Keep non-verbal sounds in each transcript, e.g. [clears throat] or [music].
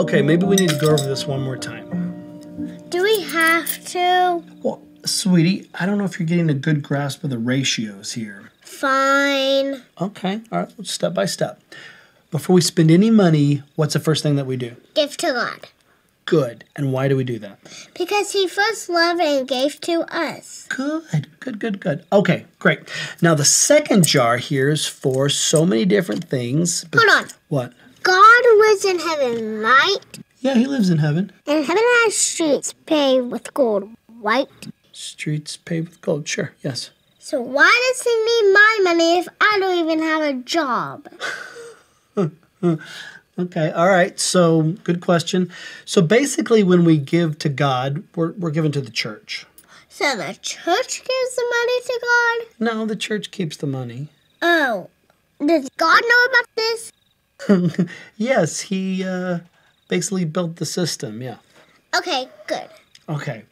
Okay, maybe we need to go over this one more time. Do we have to? Well, sweetie, I don't know if you're getting a good grasp of the ratios here. Fine. Okay, all right, step by step. Before we spend any money, what's the first thing that we do? Give to God. Good. And why do we do that? Because He first loved and gave to us. Good, good, good, good. Okay, great. Now, the second jar here is for so many different things. Hold on. What? God lives in heaven, right? Yeah, he lives in heaven. And heaven has streets paved with gold, right? Streets paved with gold. Sure, yes. So why does He need my money if I don't even have a job? [laughs] Okay, all right. So, good question. So, basically, when we give to God, we're, we're giving to the church. So the church gives the money to God? No, the church keeps the money. Oh. Does God know about this? [laughs] Yes, he uh, basically built the system. Yeah. Okay, good. Okay.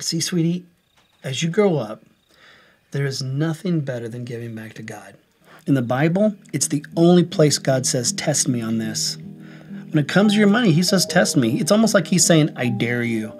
See, sweetie, as you grow up, there is nothing better than giving back to God. In the Bible, it's the only place God says, Test me on this. When it comes to your money, He says, Test me. It's almost like He's saying, I dare you.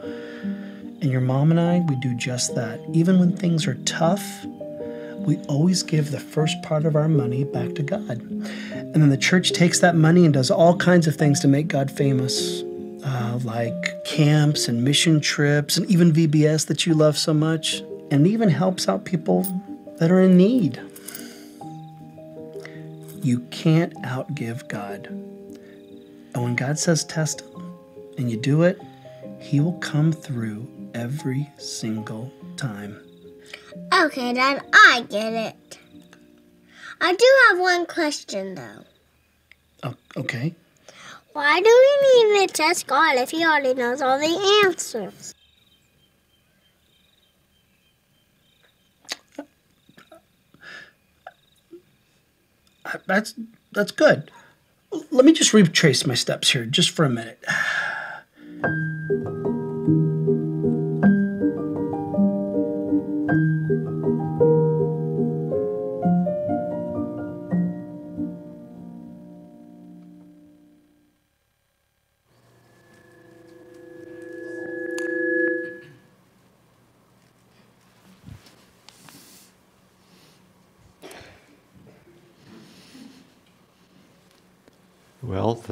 And your mom and I, we do just that. Even when things are tough, we always give the first part of our money back to God. And then the church takes that money and does all kinds of things to make God famous uh, like camps and mission trips, and even VBS that you love so much, and even helps out people that are in need. You can't outgive God. And when God says test Him and you do it, He will come through every single time. Okay, Dad, I get it. I do have one question though. Oh, okay. Why do we need to test God if He already knows all the answers? That's that's good. Let me just retrace my steps here just for a minute.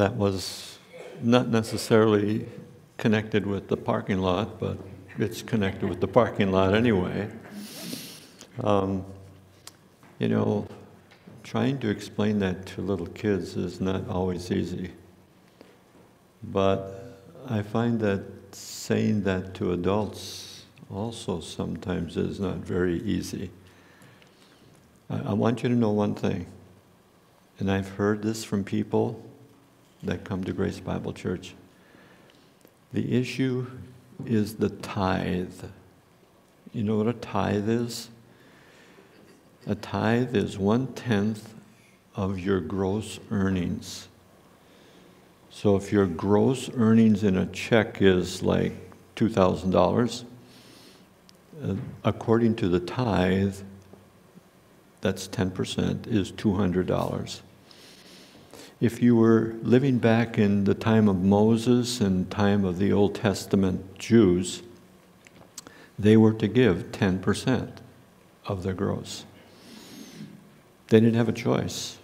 That was not necessarily connected with the parking lot, but it's connected with the parking lot anyway. Um, you know, trying to explain that to little kids is not always easy. But I find that saying that to adults also sometimes is not very easy. I, I want you to know one thing, and I've heard this from people that come to Grace Bible Church. The issue is the tithe. You know what a tithe is? A tithe is one tenth of your gross earnings. So if your gross earnings in a check is like $2,000, uh, according to the tithe, that's 10%, is $200 if you were living back in the time of Moses and time of the Old Testament Jews, they were to give 10% of their gross. They didn't have a choice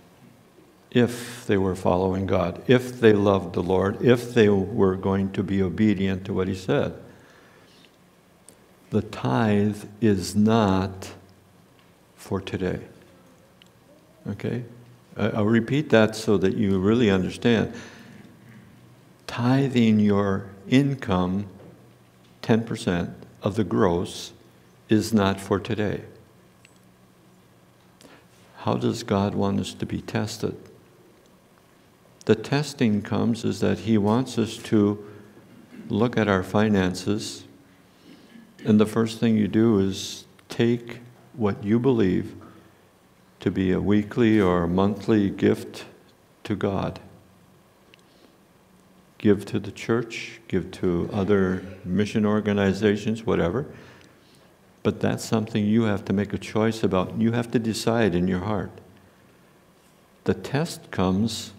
if they were following God, if they loved the Lord, if they were going to be obedient to what He said. The tithe is not for today. Okay? I'll repeat that so that you really understand. Tithing your income, 10% of the gross, is not for today. How does God want us to be tested? The testing comes is that He wants us to look at our finances, and the first thing you do is take what you believe to be a weekly or a monthly gift to God. give to the church, give to other mission organizations, whatever. But that's something you have to make a choice about. You have to decide in your heart. The test comes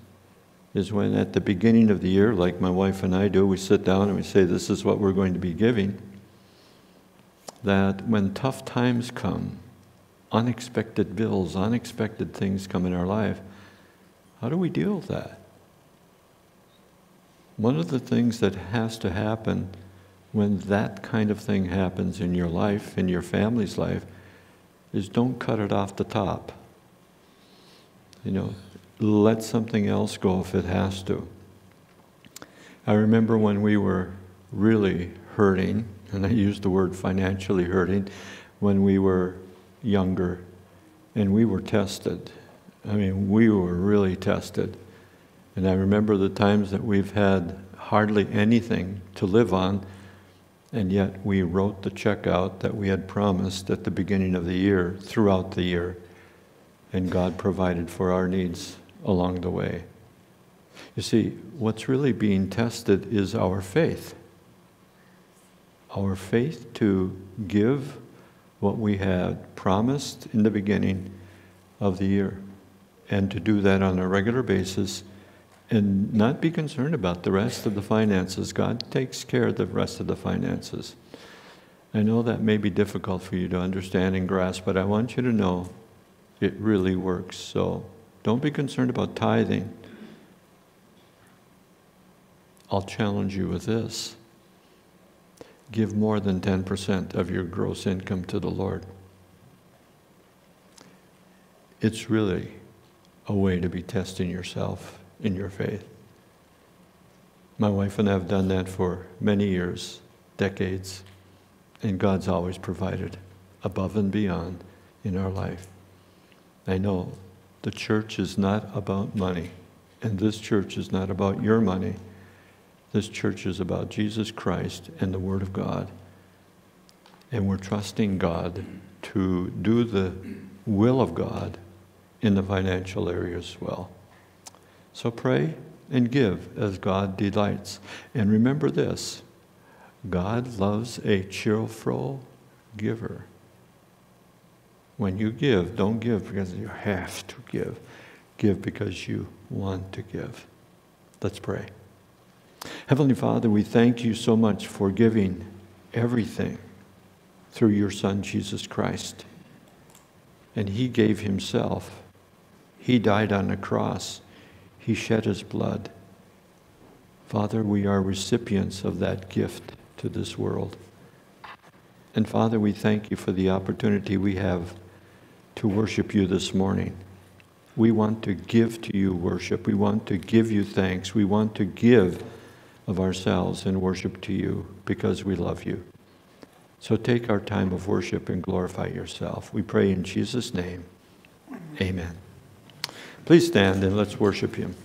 is when at the beginning of the year, like my wife and I do, we sit down and we say, This is what we're going to be giving. That when tough times come, unexpected bills, unexpected things come in our life, how do we deal with that? One of the things that has to happen when that kind of thing happens in your life, in your family's life, is don't cut it off the top. You know, let something else go if it has to. I remember when we were really hurting, and I use the word financially hurting, when we were younger and we were tested. I mean, we were really tested. And I remember the times that we've had hardly anything to live on, and yet we wrote the check out that we had promised at the beginning of the year, throughout the year, and God provided for our needs along the way. You see, what's really being tested is our faith. Our faith to give what we had promised in the beginning of the year and to do that on a regular basis and not be concerned about the rest of the finances. God takes care of the rest of the finances. I know that may be difficult for you to understand and grasp, but I want you to know it really works. So don't be concerned about tithing. I'll challenge you with this give more than 10% of your gross income to the Lord. It's really a way to be testing yourself in your faith. My wife and I have done that for many years, decades, and God's always provided above and beyond in our life. I know the church is not about money, and this church is not about your money. This church is about Jesus Christ and the Word of God. And we're trusting God to do the will of God in the financial area as well. So pray and give as God delights. And remember this God loves a cheerful giver. When you give, don't give because you have to give. Give because you want to give. Let's pray. Heavenly Father, we thank you so much for giving everything through your Son, Jesus Christ. And He gave Himself. He died on the cross. He shed His blood. Father, we are recipients of that gift to this world. And Father, we thank you for the opportunity we have to worship you this morning. We want to give to you worship. We want to give you thanks. We want to give of ourselves in worship to you because we love you. So take our time of worship and glorify yourself. We pray in Jesus' name. Amen. Please stand and let's worship him.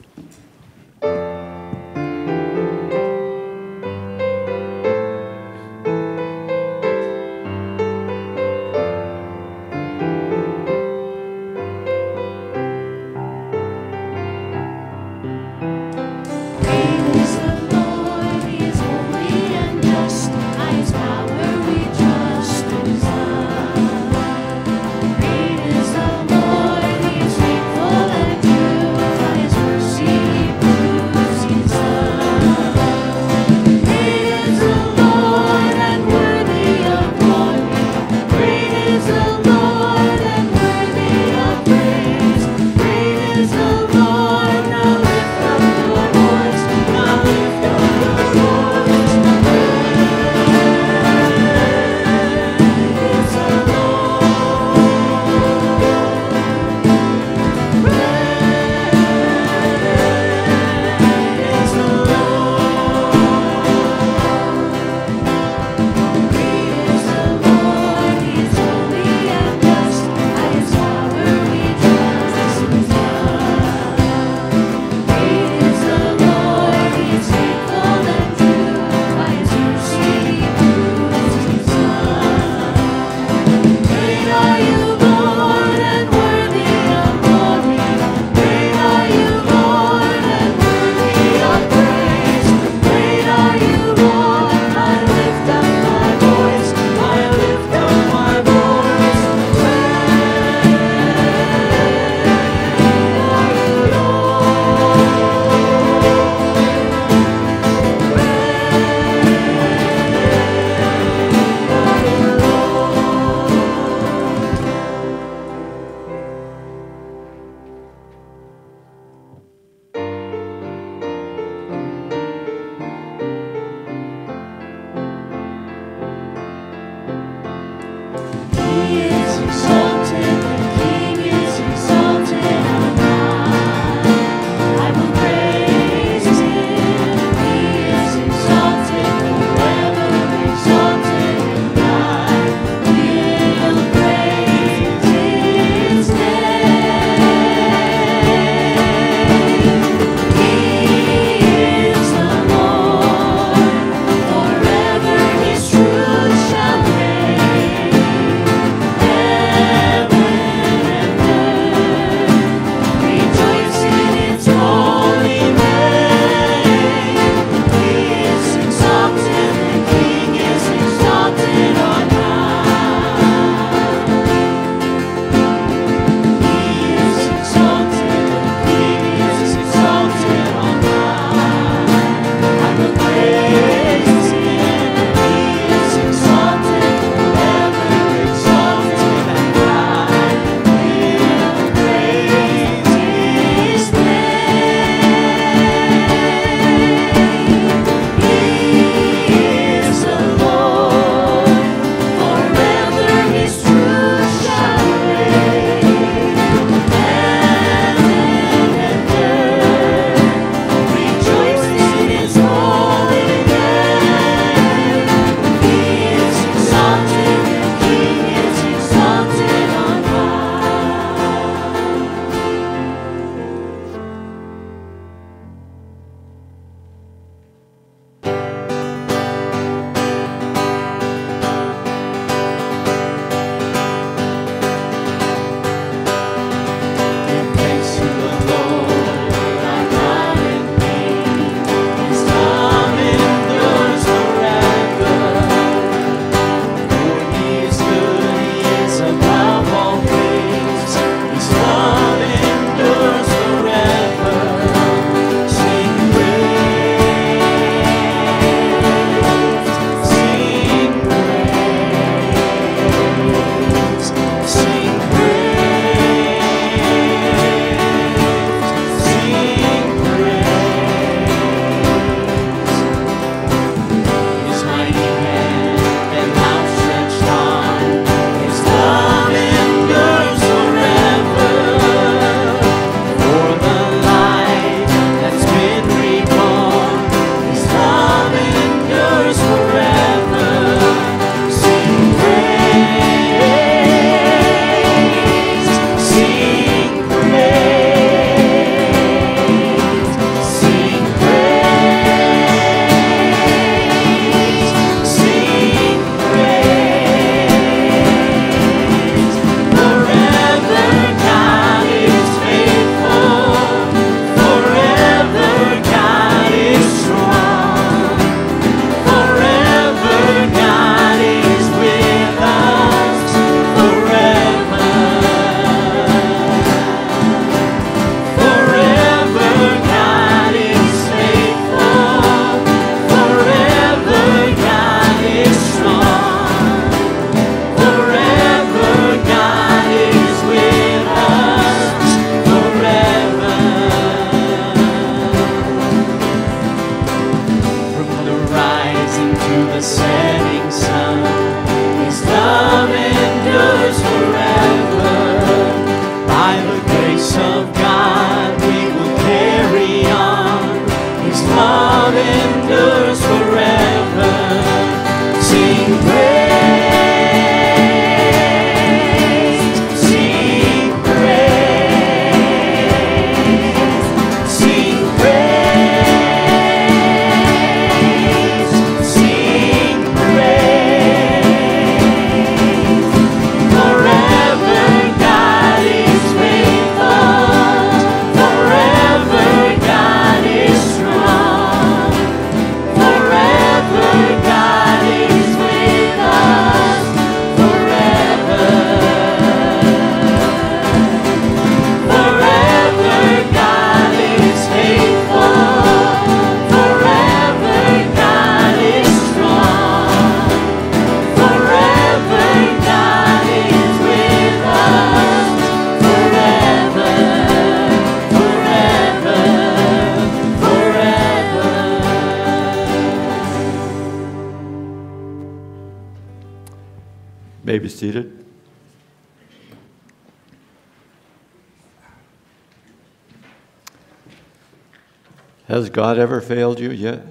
God ever failed you yet?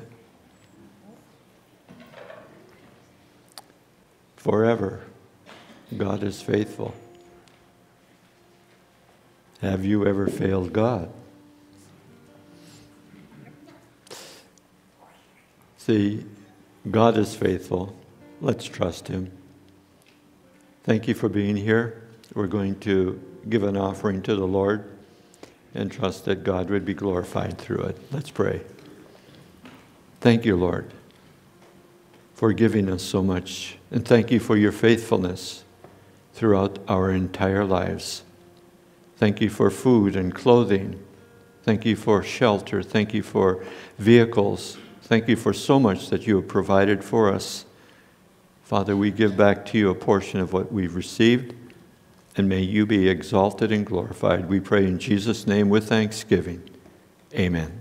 Forever, God is faithful. Have you ever failed God? See, God is faithful. Let's trust Him. Thank you for being here. We're going to give an offering to the Lord and trust that God would be glorified through it. Let's pray. Thank you, Lord, for giving us so much, and thank you for your faithfulness throughout our entire lives. Thank you for food and clothing. Thank you for shelter. Thank you for vehicles. Thank you for so much that you have provided for us. Father, we give back to you a portion of what we've received and may you be exalted and glorified. We pray in Jesus' name with thanksgiving. Amen.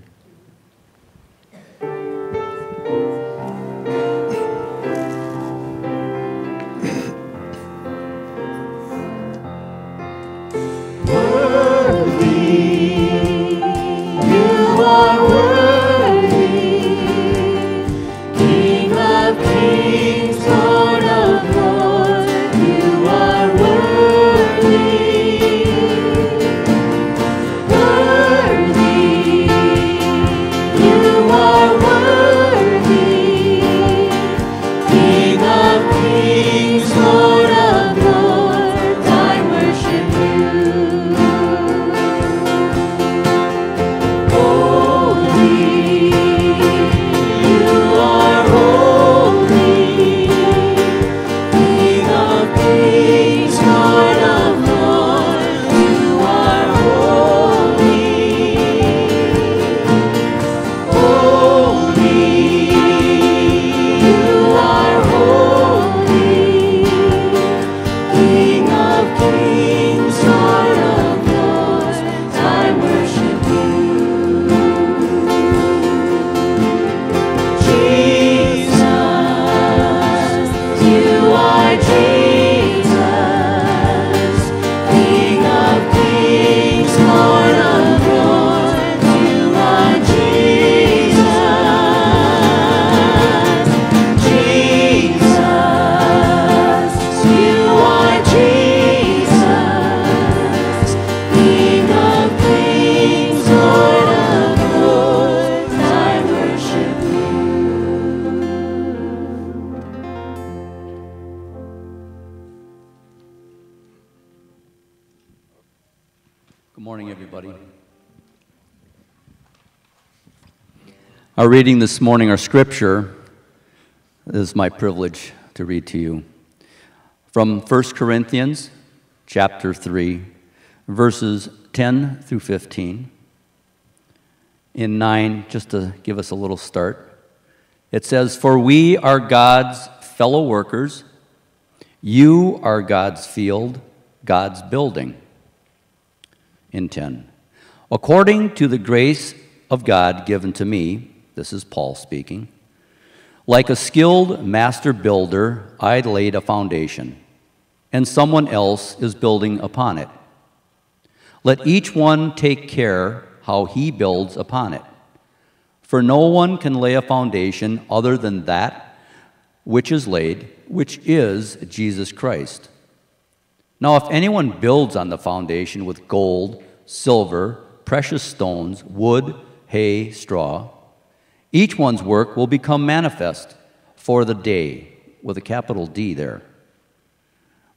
Reading this morning, our scripture, is my privilege to read to you from 1 Corinthians chapter 3, verses 10 through 15. In 9, just to give us a little start, it says, For we are God's fellow workers, you are God's field, God's building. In 10, according to the grace of God given to me, this is Paul speaking. Like a skilled master builder, I laid a foundation, and someone else is building upon it. Let each one take care how he builds upon it. For no one can lay a foundation other than that which is laid, which is Jesus Christ. Now, if anyone builds on the foundation with gold, silver, precious stones, wood, hay, straw, each one's work will become manifest for the day, with a capital D there.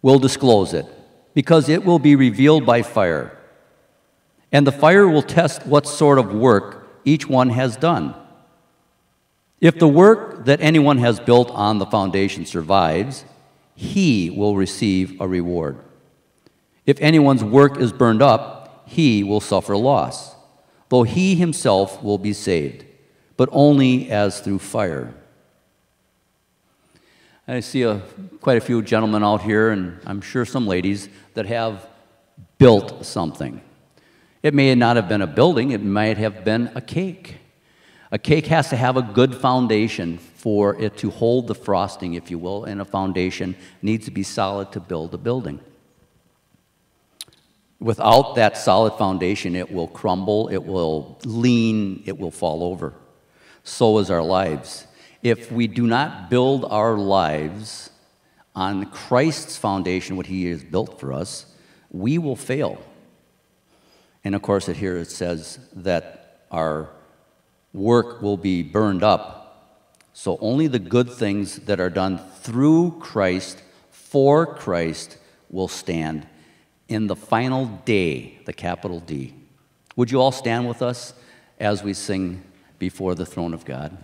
We'll disclose it, because it will be revealed by fire. And the fire will test what sort of work each one has done. If the work that anyone has built on the foundation survives, he will receive a reward. If anyone's work is burned up, he will suffer loss, though he himself will be saved but only as through fire. I see a, quite a few gentlemen out here, and I'm sure some ladies, that have built something. It may not have been a building, it might have been a cake. A cake has to have a good foundation for it to hold the frosting, if you will, and a foundation needs to be solid to build a building. Without that solid foundation, it will crumble, it will lean, it will fall over. So is our lives. If we do not build our lives on Christ's foundation, what He has built for us, we will fail. And of course, it here it says that our work will be burned up. So only the good things that are done through Christ, for Christ, will stand in the final day, the capital D. Would you all stand with us as we sing before the throne of God?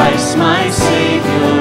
Hallelujah.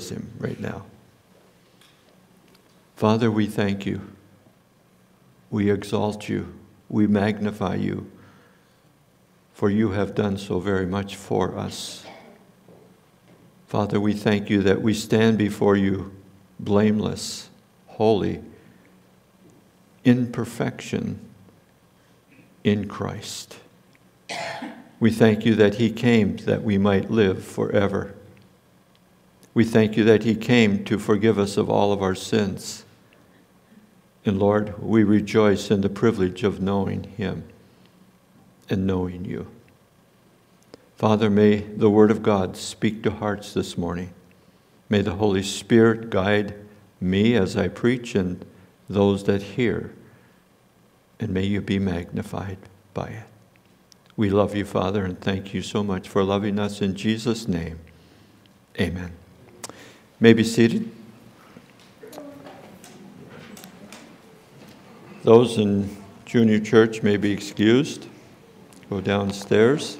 Praise Him right now. Father, we thank you. We exalt you. We magnify you. For you have done so very much for us. Father, we thank you that we stand before you blameless, holy, in perfection in Christ. We thank you that He came that we might live forever. We thank you that He came to forgive us of all of our sins. And Lord, we rejoice in the privilege of knowing Him and knowing you. Father, may the Word of God speak to hearts this morning. May the Holy Spirit guide me as I preach and those that hear. And may you be magnified by it. We love you, Father, and thank you so much for loving us in Jesus' name. Amen. May be seated. Those in junior church may be excused. Go downstairs.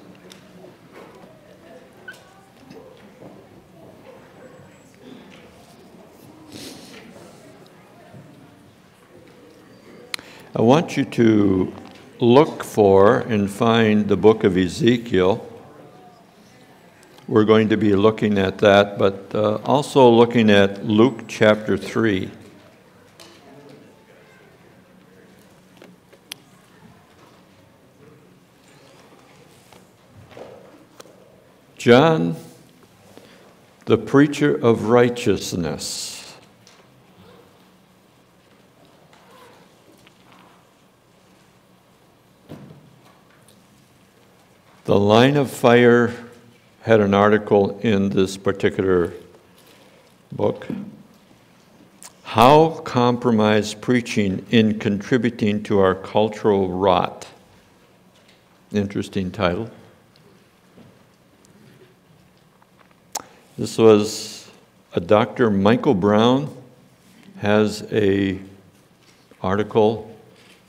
I want you to look for and find the book of Ezekiel. We're going to be looking at that, but uh, also looking at Luke chapter 3. John, the preacher of righteousness. The Line of Fire had an article in this particular book. How compromise preaching in contributing to our cultural rot? Interesting title. This was a Dr. Michael Brown has a article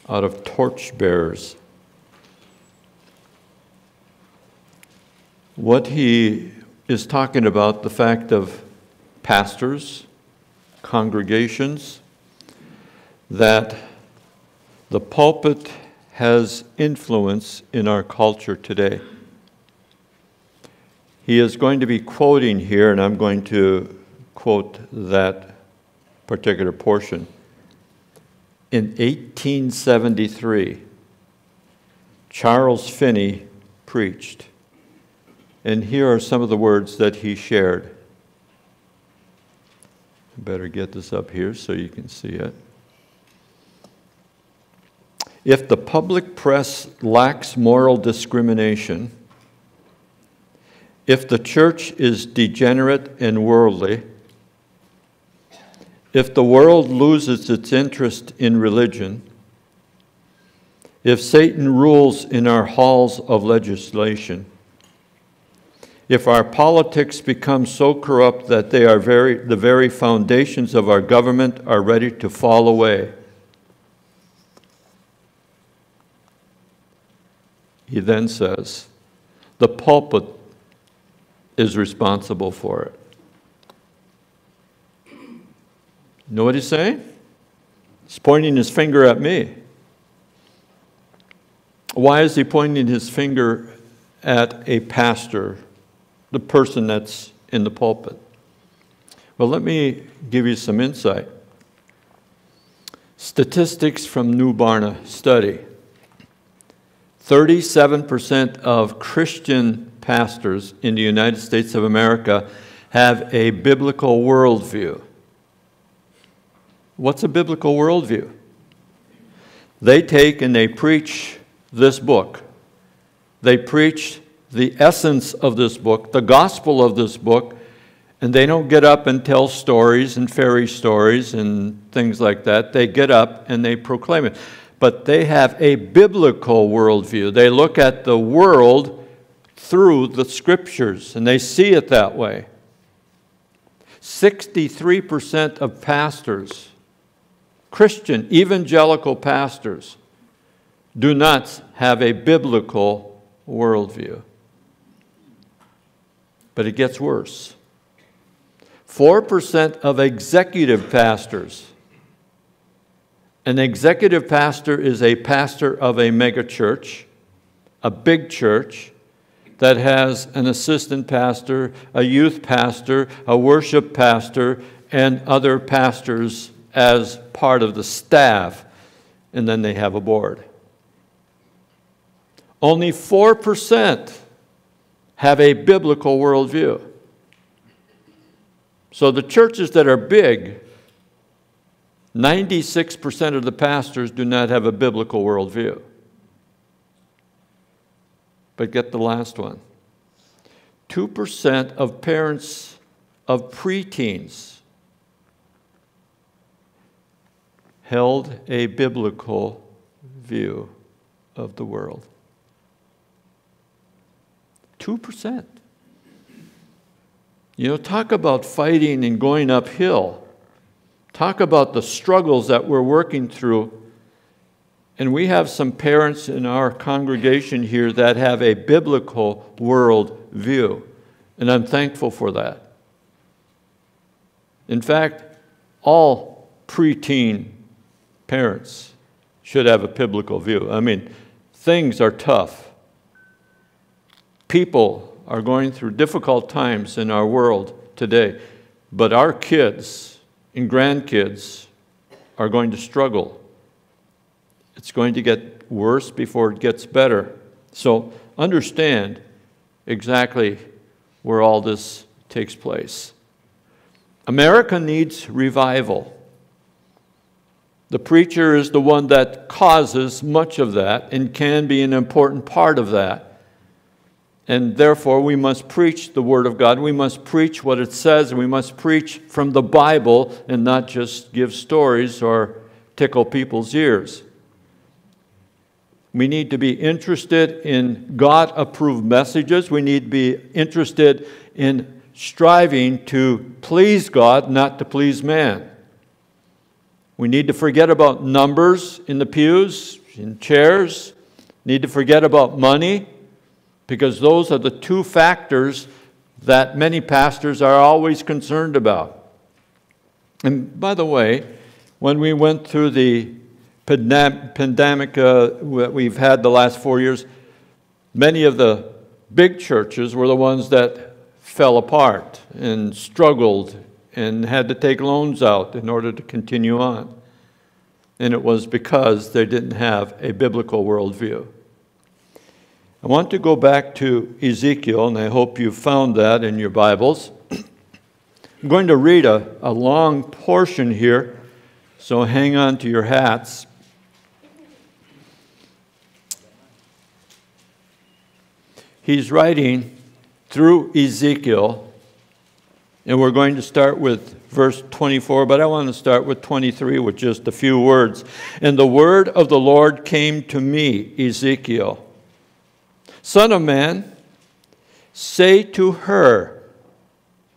out of Torchbearers. What he is talking about the fact of pastors, congregations, that the pulpit has influence in our culture today. He is going to be quoting here, and I'm going to quote that particular portion. In 1873, Charles Finney preached, and here are some of the words that he shared. Better get this up here so you can see it. If the public press lacks moral discrimination, if the church is degenerate and worldly, if the world loses its interest in religion, if Satan rules in our halls of legislation, if our politics become so corrupt that they are very, the very foundations of our government are ready to fall away, he then says, the pulpit is responsible for it. You know what he's saying? He's pointing his finger at me. Why is he pointing his finger at a pastor, the person that's in the pulpit? Well, let me give you some insight. Statistics from New Barna study 37% of Christian pastors in the United States of America have a biblical worldview. What's a biblical worldview? They take and they preach this book. They preach the essence of this book, the gospel of this book, and they don't get up and tell stories and fairy stories and things like that. They get up and they proclaim it. But they have a biblical worldview. They look at the world through the scriptures, and they see it that way. 63% of pastors, Christian evangelical pastors, do not have a biblical worldview. But it gets worse. 4% of executive pastors. An executive pastor is a pastor of a megachurch, a big church that has an assistant pastor, a youth pastor, a worship pastor, and other pastors as part of the staff, and then they have a board. Only 4% have a biblical worldview. So the churches that are big, 96% of the pastors do not have a biblical worldview. But get the last one 2% of parents of preteens held a biblical view of the world. 2%. You know, talk about fighting and going uphill. Talk about the struggles that we're working through. And we have some parents in our congregation here that have a biblical world view. And I'm thankful for that. In fact, all preteen parents should have a biblical view. I mean, things are tough. People are going through difficult times in our world today, but our kids and grandkids are going to struggle. It's going to get worse before it gets better. So understand exactly where all this takes place. America needs revival. The preacher is the one that causes much of that and can be an important part of that. And therefore, we must preach the Word of God. We must preach what it says, and we must preach from the Bible and not just give stories or tickle people's ears. We need to be interested in God approved messages. We need to be interested in striving to please God, not to please man. We need to forget about numbers in the pews, in chairs. Need to forget about money because those are the two factors that many pastors are always concerned about. And by the way, when we went through the pandemic uh, we've had the last four years, many of the big churches were the ones that fell apart and struggled and had to take loans out in order to continue on. And it was because they didn't have a biblical worldview. I want to go back to Ezekiel, and I hope you found that in your Bibles. [clears throat] I'm going to read a, a long portion here, so hang on to your hats. He's writing through Ezekiel and we're going to start with verse 24, but I want to start with 23 with just a few words. And the word of the Lord came to me, Ezekiel Son of man, say to her,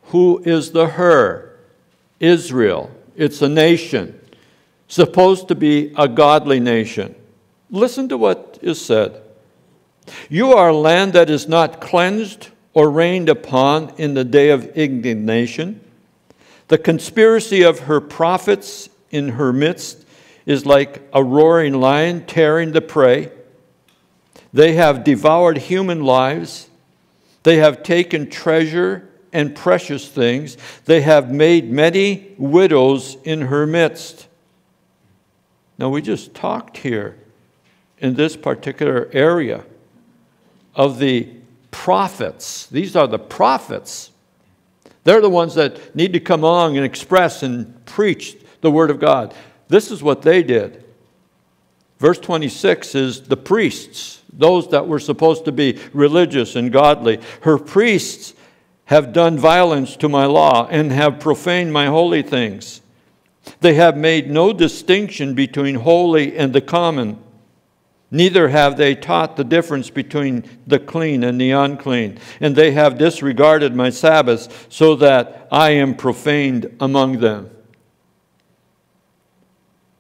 Who is the her? Israel. It's a nation, supposed to be a godly nation. Listen to what is said. You are a land that is not cleansed or rained upon in the day of indignation. The conspiracy of her prophets in her midst is like a roaring lion tearing the prey. They have devoured human lives. They have taken treasure and precious things. They have made many widows in her midst. Now, we just talked here in this particular area of the prophets. These are the prophets. They're the ones that need to come along and express and preach the Word of God. This is what they did. Verse 26 is the priests, those that were supposed to be religious and godly. Her priests have done violence to my law and have profaned my holy things. They have made no distinction between holy and the common. Neither have they taught the difference between the clean and the unclean. And they have disregarded my Sabbaths, so that I am profaned among them.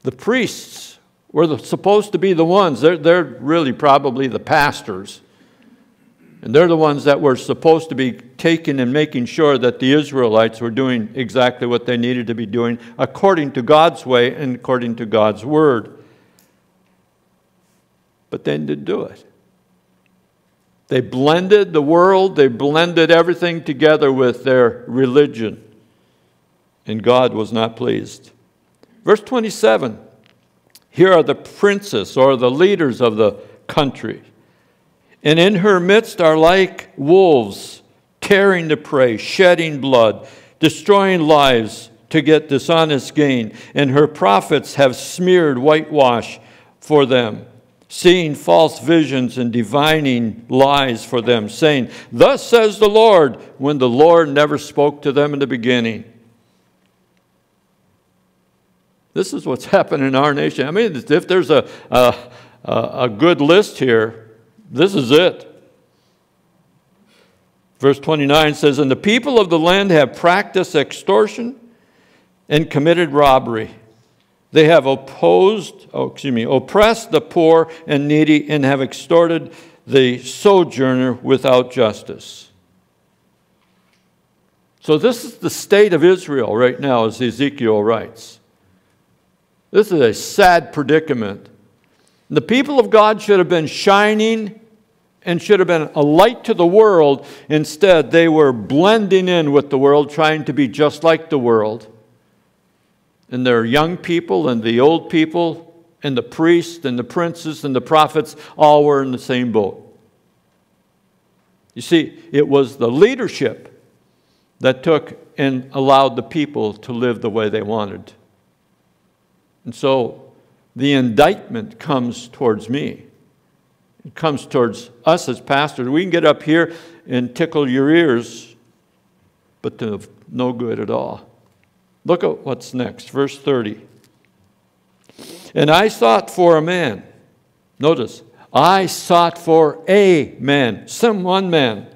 The priests were the, supposed to be the ones, they're, they're really probably the pastors, And they're the ones that were supposed to be taking and making sure that the Israelites were doing exactly what they needed to be doing according to God's way and according to God's word. But they didn't do it. They blended the world, they blended everything together with their religion. And God was not pleased. Verse 27 here are the princes or the leaders of the country and in her midst are like wolves, tearing the prey, shedding blood, destroying lives to get dishonest gain. And her prophets have smeared whitewash for them, seeing false visions and divining lies for them, saying, Thus says the Lord, when the Lord never spoke to them in the beginning. This is what's [laughs] happened in our nation. I mean, if there's a, a, a good list here, this is it. Verse 29 says, And the people of the land have practiced extortion and committed robbery. They have opposed, oh, excuse me, oppressed the poor and needy and have extorted the sojourner without justice. So, this is the state of Israel right now, as Ezekiel writes. This is a sad predicament. The people of God should have been shining and should have been a light to the world. Instead, they were blending in with the world, trying to be just like the world. And their young people and the old people and the priests and the princes and the prophets all were in the same boat. You see, it was the leadership that took and allowed the people to live the way they wanted. And so the indictment comes towards me. It comes towards us as pastors. We can get up here and tickle your ears, but to no good at all. Look at what's next, verse 30. And I sought for a man. Notice, I sought for a man, some one man.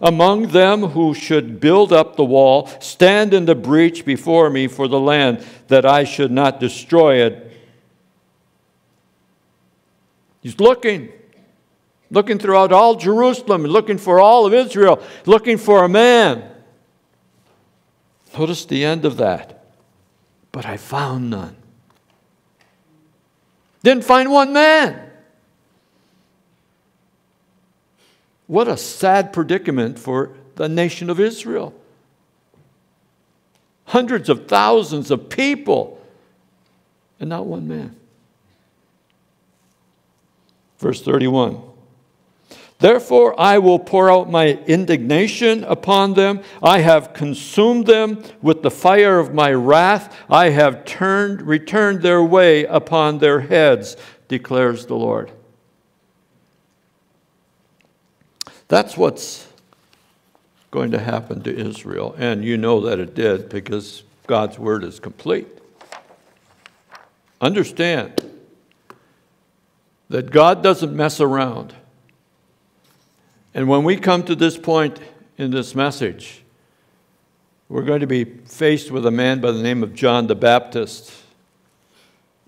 Among them who should build up the wall, stand in the breach before me for the land, that I should not destroy it He's looking, looking throughout all Jerusalem, looking for all of Israel, looking for a man. Notice the end of that. But I found none. Didn't find one man. What a sad predicament for the nation of Israel. Hundreds of thousands of people, and not one man. Verse 31. Therefore, I will pour out my indignation upon them. I have consumed them with the fire of my wrath. I have turned, returned their way upon their heads, declares the Lord. That's what's going to happen to Israel. And you know that it did because God's word is complete. Understand that God doesn't mess around. And when we come to this point in this message, we're going to be faced with a man by the name of John the Baptist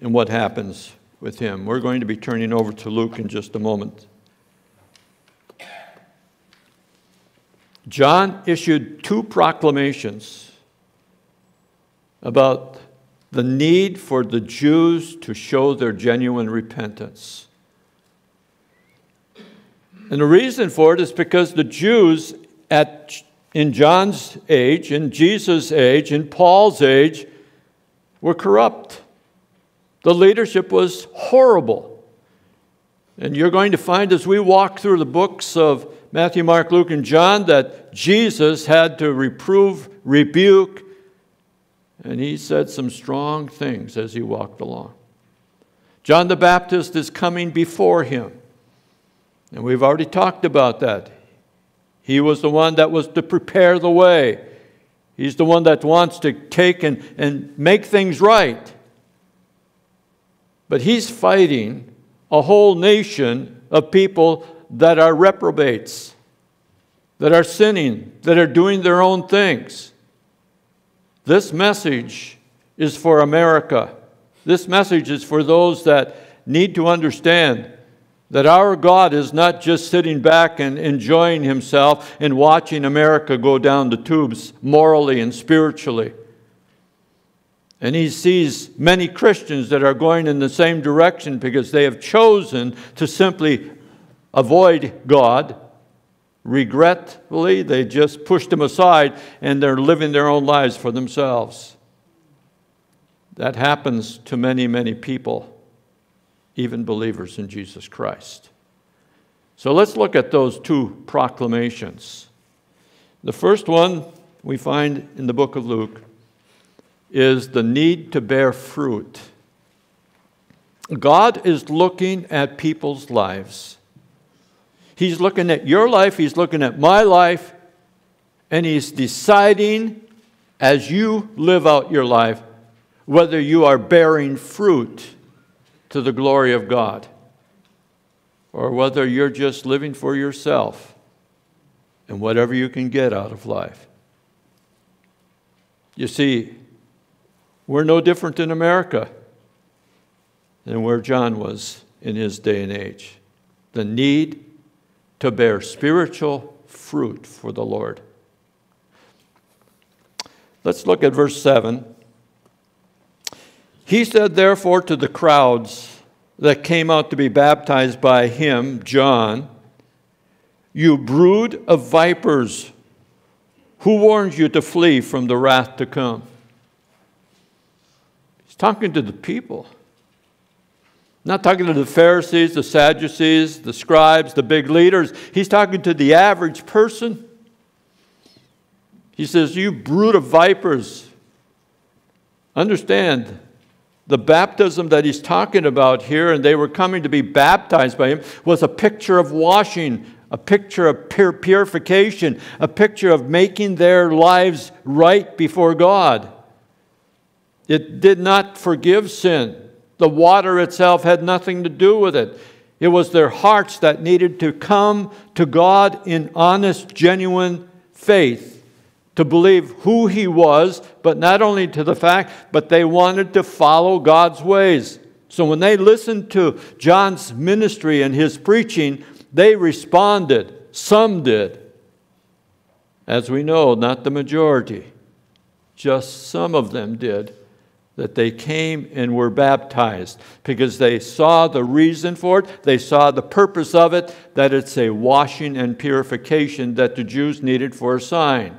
and what happens with him. We're going to be turning over to Luke in just a moment. John issued two proclamations about the need for the Jews to show their genuine repentance. And the reason for it is because the Jews at, in John's age, in Jesus' age, in Paul's age, were corrupt. The leadership was horrible. And you're going to find as we walk through the books of Matthew, Mark, Luke, and John that Jesus had to reprove, rebuke, and he said some strong things as he walked along. John the Baptist is coming before him. And we've already talked about that. He was the one that was to prepare the way. He's the one that wants to take and, and make things right. But he's fighting a whole nation of people that are reprobates, that are sinning, that are doing their own things. This message is for America. This message is for those that need to understand That our God is not just sitting back and enjoying himself and watching America go down the tubes morally and spiritually. And he sees many Christians that are going in the same direction because they have chosen to simply avoid God. Regretfully, they just pushed him aside and they're living their own lives for themselves. That happens to many, many people, even believers in Jesus Christ. So let's look at those two proclamations. The first one we find in the book of Luke is the need to bear fruit. God is looking at people's lives. He's looking at your life, He's looking at my life, and He's deciding as you live out your life whether you are bearing fruit to the glory of God or whether you're just living for yourself and whatever you can get out of life. You see, we're no different in America than where John was in his day and age. The need to bear spiritual fruit for the Lord. Let's look at verse 7. He said, therefore, to the crowds that came out to be baptized by him, John, You brood of vipers, who warned you to flee from the wrath to come? He's talking to the people. Not talking to the Pharisees, the Sadducees, the scribes, the big leaders. He's talking to the average person. He says, You brood of vipers. Understand, the baptism that he's talking about here, and they were coming to be baptized by him, was a picture of washing, a picture of purification, a picture of making their lives right before God. It did not forgive sin. The water itself had nothing to do with it. It was their hearts that needed to come to God in honest, genuine faith to believe who he was, but not only to the fact, but they wanted to follow God's ways. So when they listened to John's ministry and his preaching, they responded. Some did. As we know, not the majority. Just some of them did. That they came and were baptized because they saw the reason for it, they saw the purpose of it, that it's a washing and purification that the Jews needed for a sign.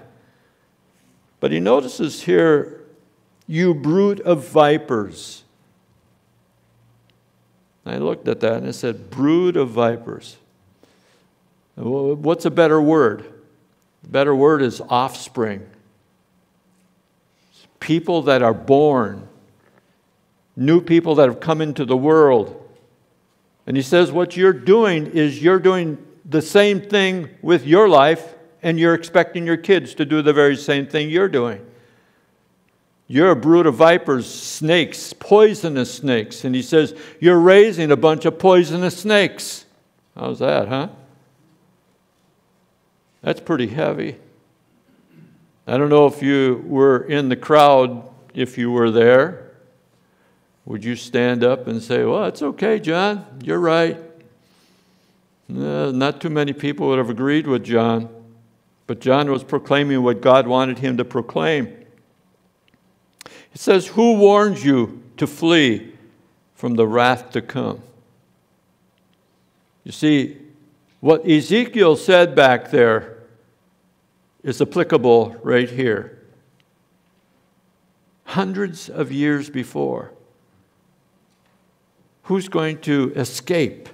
But he notices here, you brood of vipers. I looked at that and I said, brood of vipers. What's a better word? Better word is offspring. People that are born, new people that have come into the world. And he says, What you're doing is you're doing the same thing with your life and you're expecting your kids to do the very same thing you're doing. You're a brood of vipers, snakes, poisonous snakes. And he says, You're raising a bunch of poisonous snakes. How's that, huh? That's pretty heavy. I don't know if you were in the crowd, if you were there. Would you stand up and say, Well, it's okay, John, you're right? Uh, not too many people would have agreed with John. But John was proclaiming what God wanted him to proclaim. It says, Who warned you to flee from the wrath to come? You see, what Ezekiel said back there is applicable right here. Hundreds of years before. Who's going to escape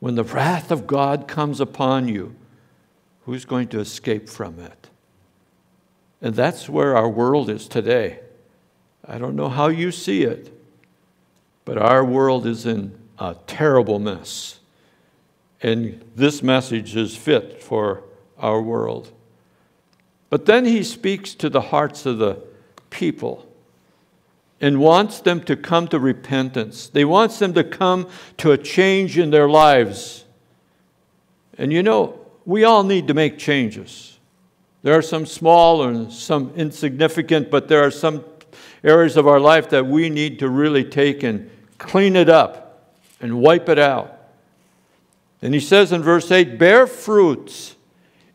when the wrath of God comes upon you? Who's going to escape from it? And that's where our world is today. I don't know how you see it, but our world is in a terrible mess. And this message is fit for our world. But then he speaks to the hearts of the people and wants them to come to repentance. They wants them to come to a change in their lives. And you know, we all need to make changes. There are some small and some insignificant, but there are some areas of our life that we need to really take and clean it up and wipe it out And he says in verse 8, bear fruits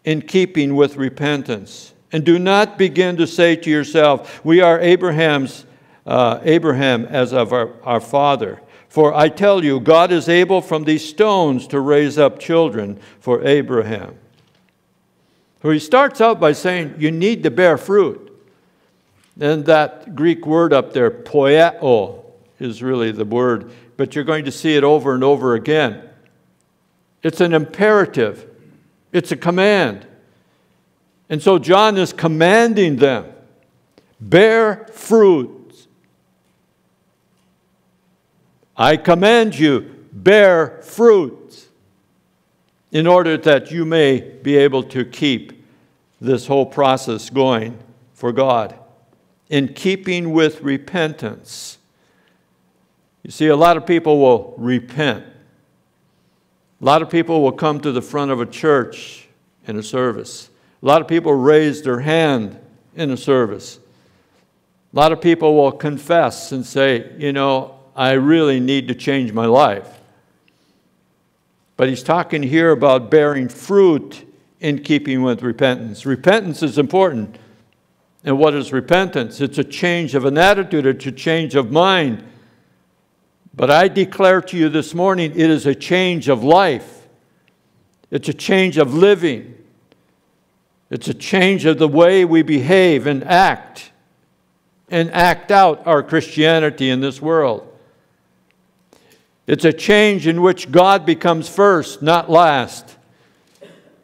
in keeping with repentance. And do not begin to say to yourself, We are Abraham's, uh, Abraham as of our, our father. For I tell you, God is able from these stones to raise up children for Abraham. So he starts out by saying, You need to bear fruit. And that Greek word up there, poieo, is really the word, but you're going to see it over and over again. It's an imperative, it's a command. And so John is commanding them bear fruit. I command you, bear fruit, in order that you may be able to keep this whole process going for God in keeping with repentance. You see, a lot of people will repent. A lot of people will come to the front of a church in a service. A lot of people raise their hand in a service. A lot of people will confess and say, you know, I really need to change my life. But he's talking here about bearing fruit in keeping with repentance. Repentance is important. And what is repentance? It's a change of an attitude, it's a change of mind. But I declare to you this morning, it is a change of life. It's a change of living. It's a change of the way we behave and act and act out our Christianity in this world. It's a change in which God becomes first, not last.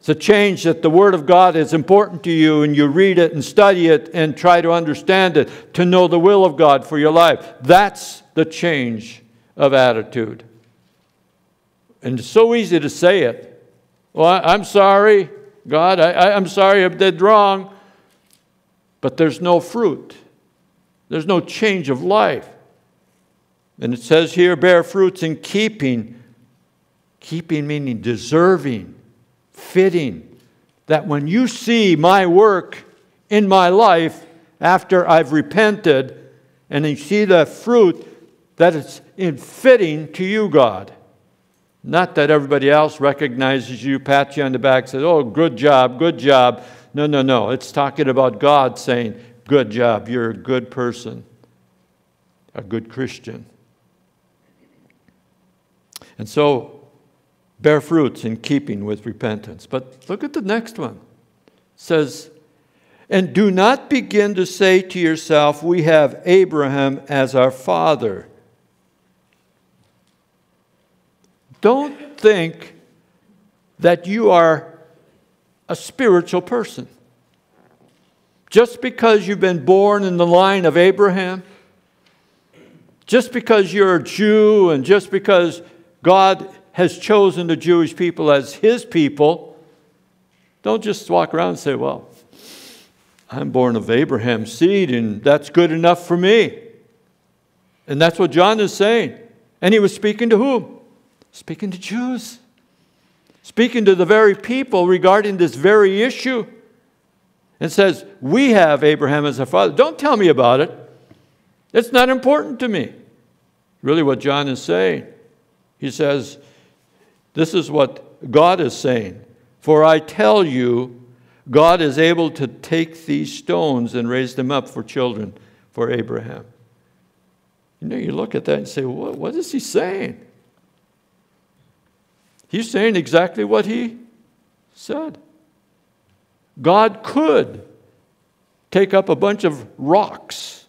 It's a change that the Word of God is important to you and you read it and study it and try to understand it, to know the will of God for your life. That's the change of attitude. And it's so easy to say it. Well, I'm sorry. God, I, I'm sorry I did wrong. But there's no fruit, there's no change of life. And it says here, bear fruits in keeping. Keeping meaning deserving, fitting. That when you see my work in my life after I've repented and you see the fruit, that it's in fitting to you, God. Not that everybody else recognizes you, pats you on the back, says, Oh, good job, good job. No, no, no. It's talking about God saying, Good job, you're a good person, a good Christian. And so, bear fruits in keeping with repentance. But look at the next one. It says, and do not begin to say to yourself, We have Abraham as our father. Don't think that you are a spiritual person. Just because you've been born in the line of Abraham, just because you're a Jew, and just because God has chosen the Jewish people as his people, don't just walk around and say, Well, I'm born of Abraham's seed, and that's good enough for me. And that's what John is saying. And he was speaking to whom? Speaking to Jews, speaking to the very people regarding this very issue, and says, We have Abraham as our father. Don't tell me about it. It's not important to me. Really, what John is saying. He says, This is what God is saying. For I tell you, God is able to take these stones and raise them up for children for Abraham. You know, you look at that and say, What, what is he saying? He's saying exactly what he said. God could take up a bunch of rocks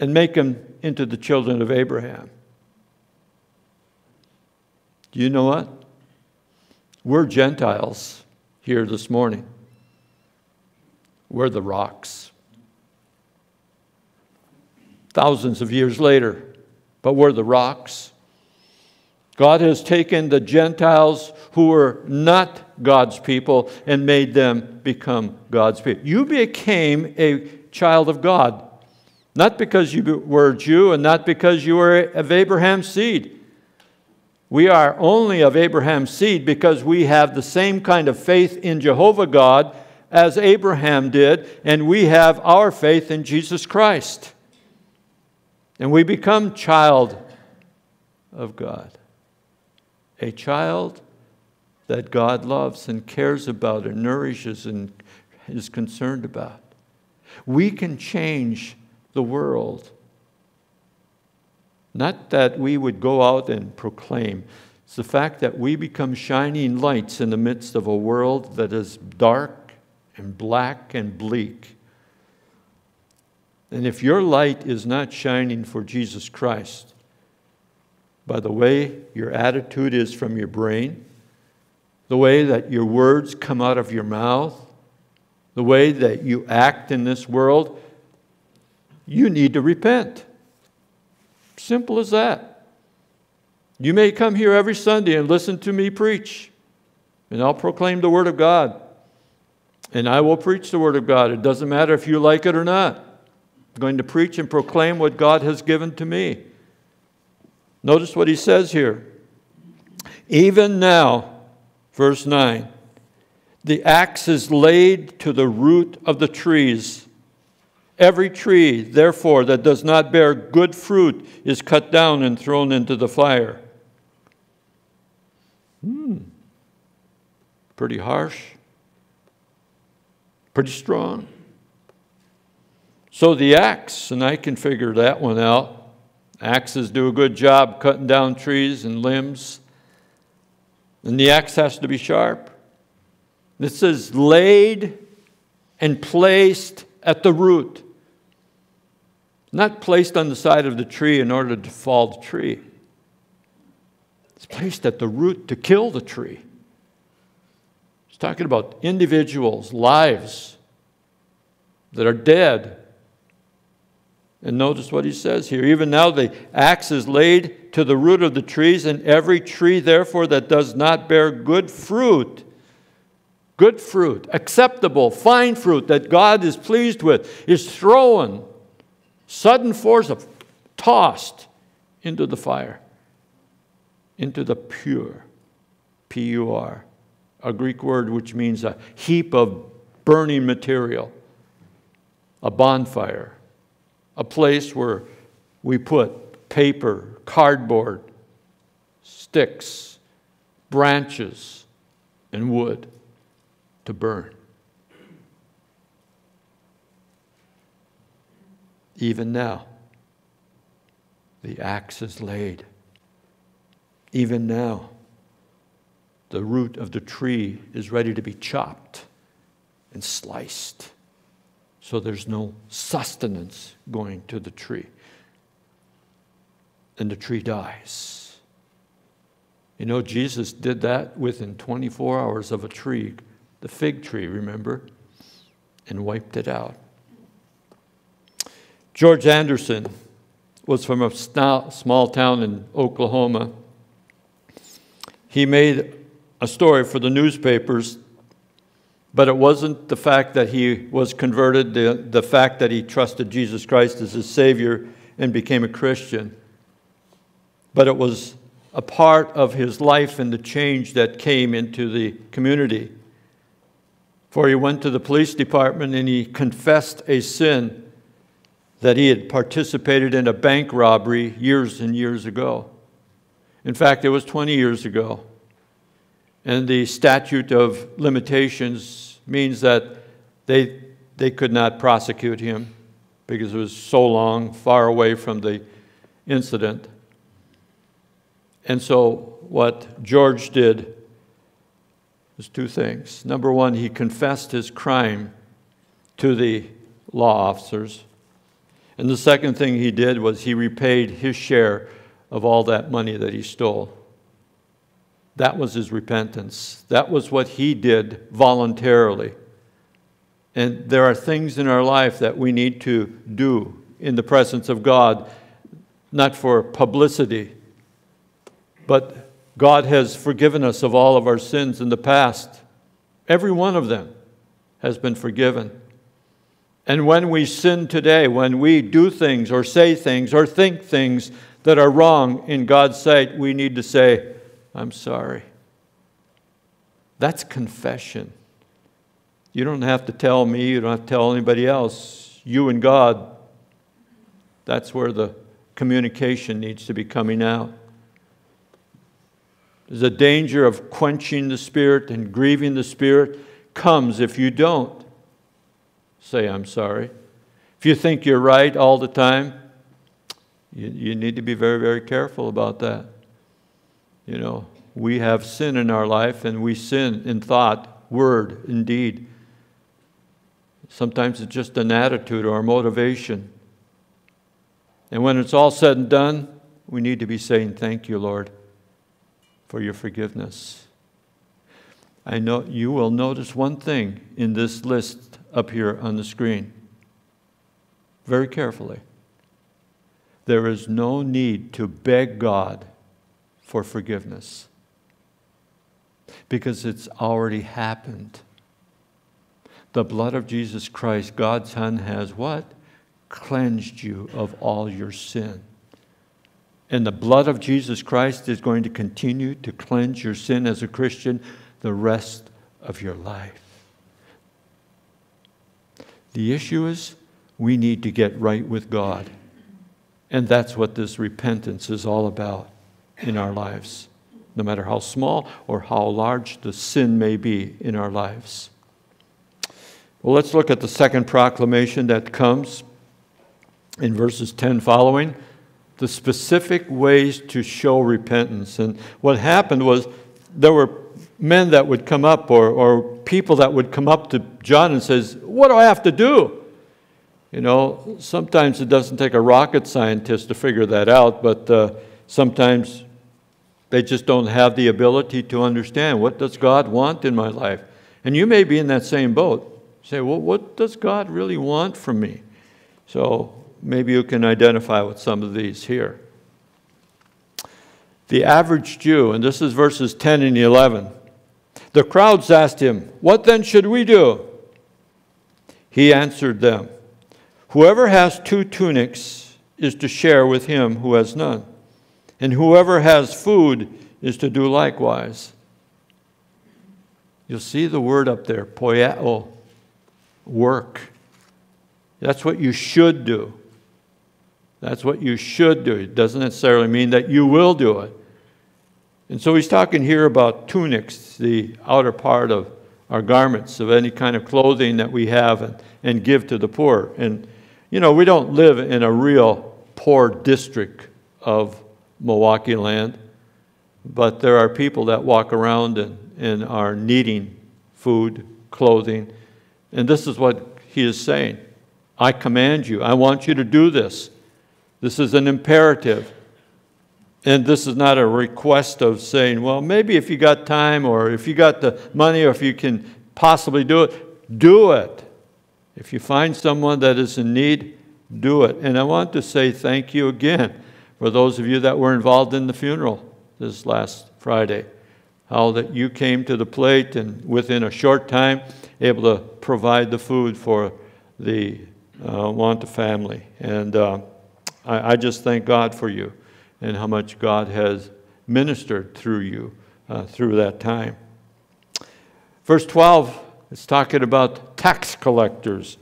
and make them into the children of Abraham. Do you know what? We're Gentiles here this morning. We're the rocks. Thousands of years later, but we're the rocks. God has taken the Gentiles who were not God's people and made them become God's people. You became a child of God, not because you were a Jew and not because you were of Abraham's seed. We are only of Abraham's seed because we have the same kind of faith in Jehovah God as Abraham did, and we have our faith in Jesus Christ. And we become child of God a child that God loves and cares about and nourishes and is concerned about. We can change the world. Not that we would go out and proclaim. It's the fact that we become shining lights in the midst of a world that is dark and black and bleak. And if your light is not shining for Jesus Christ, by the way your attitude is from your brain, the way that your words come out of your mouth, the way that you act in this world, you need to repent. Simple as that. You may come here every Sunday and listen to me preach, and I'll proclaim the Word of God. And I will preach the Word of God. It doesn't matter if you like it or not. I'm going to preach and proclaim what God has given to me. Notice what he says here. Even now, verse 9, the axe is laid to the root of the trees. Every tree, therefore, that does not bear good fruit is cut down and thrown into the fire. Hmm. Pretty harsh. Pretty strong. So the axe, and I can figure that one out. Axes do a good job cutting down trees and limbs. And the axe has to be sharp. This is laid and placed at the root, not placed on the side of the tree in order to fall the tree. It's placed at the root to kill the tree. It's talking about individuals' lives that are dead. And notice what he says here. Even now the axe is laid to the root of the trees, and every tree, therefore, that does not bear good fruit good fruit, acceptable, fine fruit that God is pleased with, is thrown, sudden force of tossed into the fire, into the pure, P U R, a Greek word which means a heap of burning material, a bonfire, a place where we put paper, cardboard, sticks, branches, and wood to burn. Even now, the axe is laid. Even now, the root of the tree is ready to be chopped and sliced. So there's no sustenance going to the tree. And the tree dies. You know, Jesus did that within 24 hours of a tree the fig tree, remember, and wiped it out. George Anderson was from a small town in Oklahoma. He made a story for the newspapers, but it wasn't the fact that he was converted, the, the fact that he trusted Jesus Christ as his Savior and became a Christian, but it was a part of his life and the change that came into the community. For he went to the police department and he confessed a sin that he had participated in a bank robbery years and years ago. In fact, it was 20 years ago. And the statute of limitations means that they, they could not prosecute him because it was so long, far away from the incident. And so, what George did was two things. Number one, he confessed his crime to the law officers. And the second thing he did was he repaid his share of all that money that he stole. That was his repentance. That was what he did voluntarily. And there are things in our life that we need to do in the presence of God, not for publicity, but God has forgiven us of all of our sins in the past. Every one of them has been forgiven. And when we sin today, when we do things or say things or think things that are wrong in God's sight, we need to say, I'm sorry. That's confession. You don't have to tell me, you don't have to tell anybody else. You and God, that's where the communication needs to be coming out. The danger of quenching the Spirit and grieving the Spirit comes if you don't say, I'm sorry. If you think you're right all the time, you, you need to be very, very careful about that. You know, we have sin in our life, and we sin in thought, word, and deed. Sometimes it's just an attitude or a motivation. And when it's all said and done, we need to be saying, Thank you, Lord, for your forgiveness. I know you will notice one thing in this list up here on the screen. Very carefully. There is no need to beg God for forgiveness because it's already happened. The blood of Jesus Christ, God's Son, has what? Cleansed you of all your sin. And the blood of Jesus Christ is going to continue to cleanse your sin as a Christian the rest of your life. The issue is we need to get right with God. And that's what this repentance is all about in our lives, no matter how small or how large the sin may be in our lives. Well, let's look at the second proclamation that comes in verses 10 following the specific ways to show repentance. And what happened was there were men that would come up or, or people that would come up to John and says, what do I have to do? You know, sometimes it doesn't take a rocket scientist to figure that out, but uh, sometimes they just don't have the ability to understand what does God want in my life. And you may be in that same boat. Say, well, what does God really want from me? So maybe you can identify with some of these here. The average Jew, and this is verses 10 and 11, the crowds asked him, What then should we do? He answered them, Whoever has two tunics is to share with him who has none, and whoever has food is to do likewise. You'll see the word up there, poieo, work. That's what you should do. That's what you should do. It doesn't necessarily mean that you will do it. And so he's talking here about tunics, the outer part of our garments, of any kind of clothing that we have and, and give to the poor. And, you know, we don't live in a real poor district of Milwaukee land, but there are people that walk around and, and are needing food, clothing. And this is what he is saying I command you, I want you to do this. This is an imperative. And this is not a request of saying, well, maybe if you got time or if you got the money or if you can possibly do it, do it. If you find someone that is in need, do it. And I want to say thank you again for those of you that were involved in the funeral this last Friday. How that you came to the plate and within a short time able to provide the food for the uh, Wanta family. And uh, I, I just thank God for you and how much God has ministered through you uh, through that time. Verse 12 is talking about tax collectors.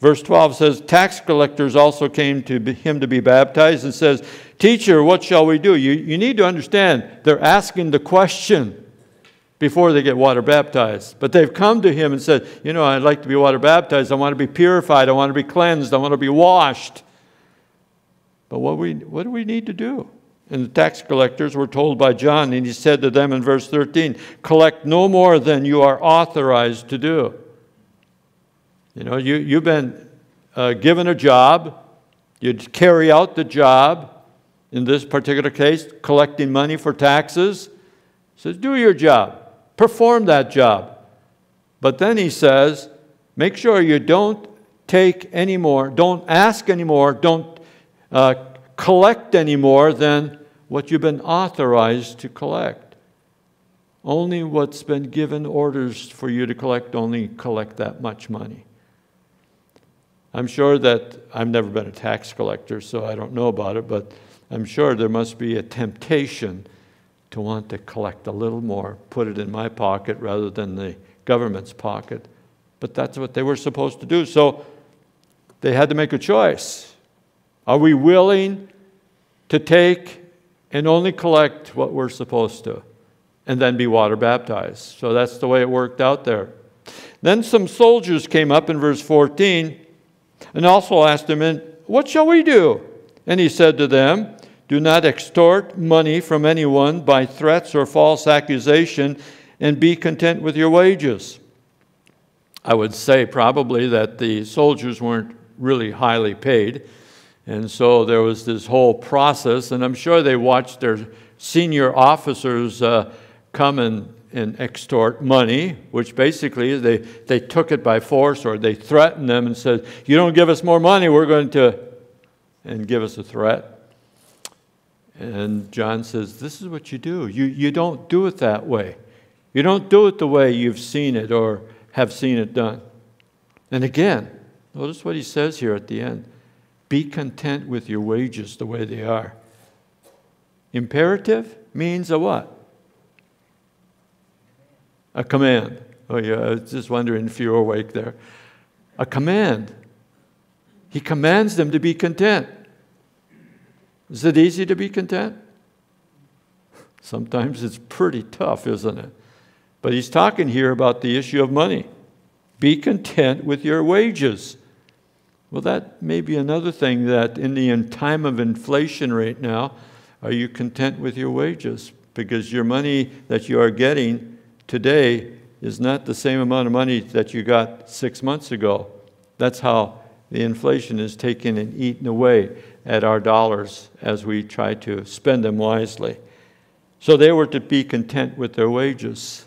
Verse 12 says, Tax collectors also came to him to be baptized and says, Teacher, what shall we do? You, you need to understand, they're asking the question before they get water baptized. But they've come to him and said, You know, I'd like to be water baptized. I want to be purified. I want to be cleansed. I want to be washed. But what, we, what do we need to do? And the tax collectors were told by John, and he said to them in verse 13, Collect no more than you are authorized to do. You know, you, you've been uh, given a job, you carry out the job, in this particular case, collecting money for taxes. He says, Do your job, perform that job. But then he says, Make sure you don't take any more, don't ask any more, don't uh, collect any more than what you've been authorized to collect. Only what's been given orders for you to collect, only collect that much money. I'm sure that I've never been a tax collector, so I don't know about it, but I'm sure there must be a temptation to want to collect a little more, put it in my pocket rather than the government's pocket. But that's what they were supposed to do. So they had to make a choice. Are we willing to take and only collect what we're supposed to? and then be water baptized. So that's the way it worked out there. Then some soldiers came up in verse 14 and also asked him, What shall we do? And he said to them, Do not extort money from anyone by threats or false accusation, and be content with your wages. I would say probably that the soldiers weren't really highly paid. And so there was this whole process, and I'm sure they watched their senior officers uh, come and, and extort money, which basically they, they took it by force or they threatened them and said, You don't give us more money, we're going to, and give us a threat. And John says, This is what you do. You, you don't do it that way. You don't do it the way you've seen it or have seen it done. And again, notice what he says here at the end be content with your wages the way they are. Imperative means a what? A command. Oh, yeah, I was just wondering if you were awake there. A command. He commands them to be content. Is it easy to be content? Sometimes it's pretty tough, isn't it? But he's talking here about the issue of money. Be content with your wages. Well, that may be another thing that in the time of inflation right now, are you content with your wages? Because your money that you are getting today is not the same amount of money that you got six months ago. That's how the inflation is taken and eaten away at our dollars as we try to spend them wisely. So they were to be content with their wages.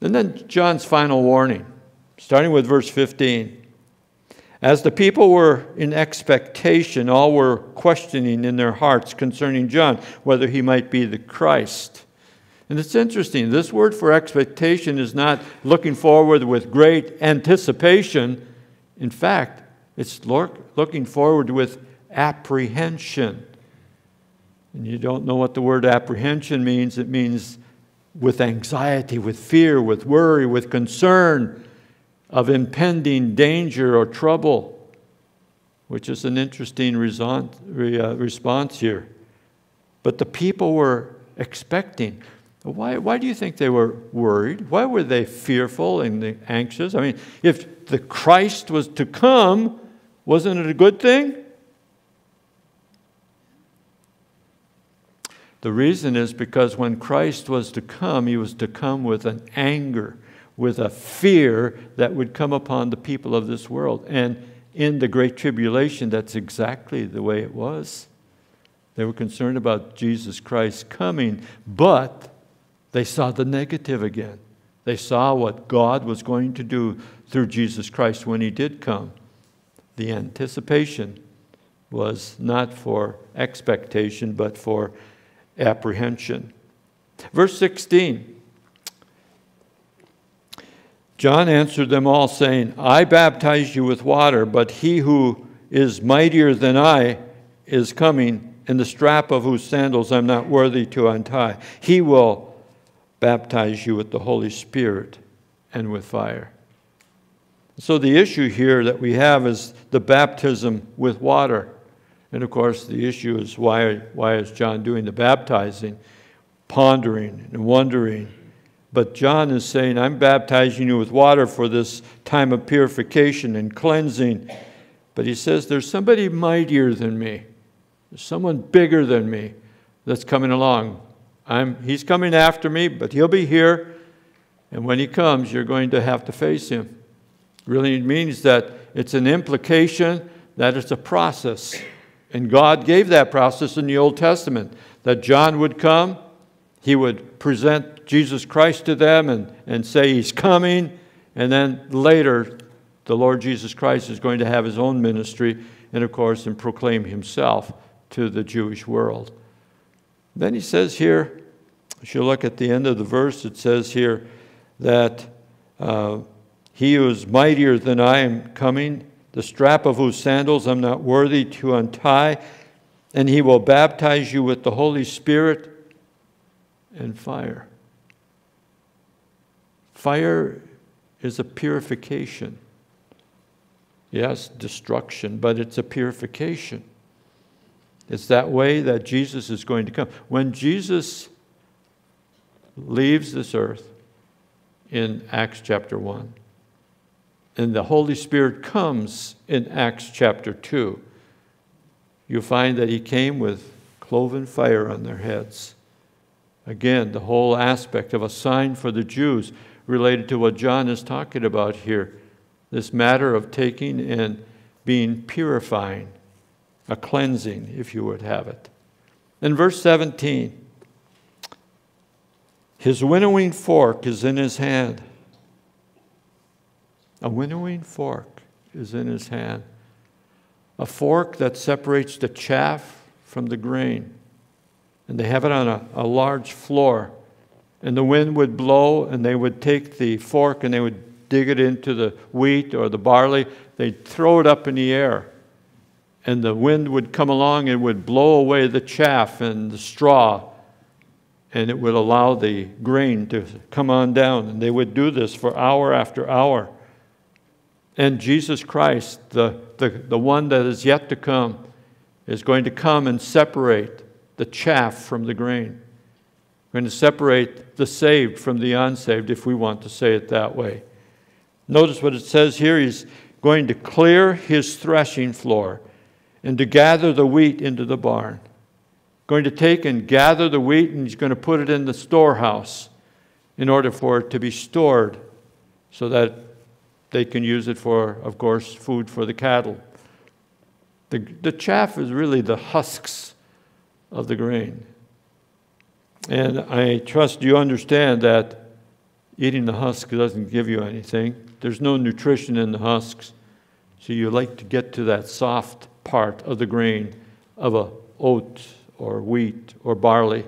And then John's final warning, starting with verse 15. As the people were in expectation, all were questioning in their hearts concerning John whether he might be the Christ. And it's interesting, this word for expectation is not looking forward with great anticipation. In fact, it's looking forward with apprehension. And you don't know what the word apprehension means. It means with anxiety, with fear, with worry, with concern of impending danger or trouble, which is an interesting uh, response here. But the people were expecting. Why, why do you think they were worried? Why were they fearful and anxious? I mean, if the Christ was to come, wasn't it a good thing? The reason is because when Christ was to come, he was to come with an anger, with a fear that would come upon the people of this world. And in the Great Tribulation, that's exactly the way it was. They were concerned about Jesus Christ coming, but they saw the negative again. They saw what God was going to do through Jesus Christ when he did come. The anticipation was not for expectation, but for apprehension. Verse 16 John answered them all, saying, I baptize you with water, but he who is mightier than I is coming, in the strap of whose sandals I'm not worthy to untie. He will baptize you with the Holy Spirit and with fire. So, the issue here that we have is the baptism with water. And of course, the issue is why, why is John doing the baptizing, pondering and wondering. But John is saying, I'm baptizing you with water for this time of purification and cleansing. But he says, There's somebody mightier than me, there's someone bigger than me that's coming along. I'm, he's coming after me, but he'll be here. And when he comes, you're going to have to face him. Really means that it's an implication that it's a process. And God gave that process in the Old Testament that John would come, he would present Jesus Christ to them and, and say he's coming, and then later the Lord Jesus Christ is going to have his own ministry and, of course, and proclaim himself to the Jewish world. Then he says here, if you look at the end of the verse, it says here that uh, he who is mightier than I am coming, the strap of whose sandals I'm not worthy to untie, and he will baptize you with the Holy Spirit and fire. Fire is a purification. Yes, destruction, but it's a purification. It's that way that Jesus is going to come. When Jesus leaves this earth in Acts chapter 1. And the Holy Spirit comes in Acts chapter 2. You find that he came with cloven fire on their heads. Again, the whole aspect of a sign for the Jews related to what John is talking about here this matter of taking and being purifying, a cleansing, if you would have it. In verse 17, his winnowing fork is in his hand. A winnowing fork is in his hand. A fork that separates the chaff from the grain. And they have it on a, a large floor. And the wind would blow, and they would take the fork and they would dig it into the wheat or the barley. They'd throw it up in the air. And the wind would come along and would blow away the chaff and the straw and it would allow the grain to come on down. And they would do this for hour after hour. And Jesus Christ, the, the, the one that is yet to come, is going to come and separate the chaff from the grain. We're Going to separate the saved from the unsaved, if we want to say it that way. Notice what it says here. He's going to clear his threshing floor and to gather the wheat into the barn going to take and gather the wheat and he's going to put it in the storehouse in order for it to be stored so that they can use it for, of course, food for the cattle. The, the chaff is really the husks of the grain. And I trust you understand that eating the husk doesn't give you anything. There's no nutrition in the husks. So you like to get to that soft part of the grain of a oat or wheat or barley.